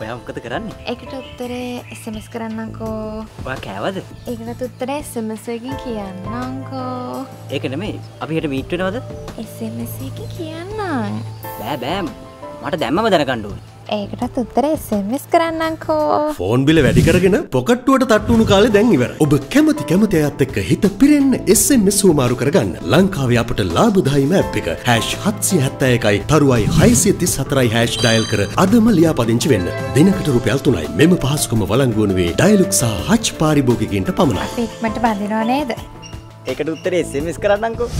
ඔයා මොකද කරන්නේ? එකට උත්තරේ එසමස් කරන්නකෝ ඔයා කෑවද? ඒකට උත්තරේ එසමසකින් කියන්නංකෝ ඒක නෙමේ අපි හිට මීට්ටනවද එසමසකින් කියන්න බෑ බෑම් මට දැම්මම දැනකණ්ඩුව ඒකටත් උත්තර එසමස් කරන්නංකෝ ෆෝන් බිල වැඩිකරගෙන පොකට්ටුවට තට්ටුණු කාලෙ දැන්ඉවර ඔබ කැමති කැමති අයත් එක්ක හිත පිරෙන්න එස්සෙම සූමාරු කරගන්න. ලංකාව අපට ලාබදායිම ඇ් එක හැෂ් හත්සිය හැත්ත එකයි තරුවයි හයිසිය තිස් සතරයි හැෂ් ඩයිල් කර අදම ලියාපදිංචි වෙන්න. දෙනකට රුපියල් තුනයි. මෙම පහසුකම වලංගුවනුවේ ඩයිලුක්සා හච් පාරිභෝගිකින්ට පමණයි. පික්මට බඳිනවා නේද? ඒකට උත්තරේ එසමිස් කරන්නංකෝ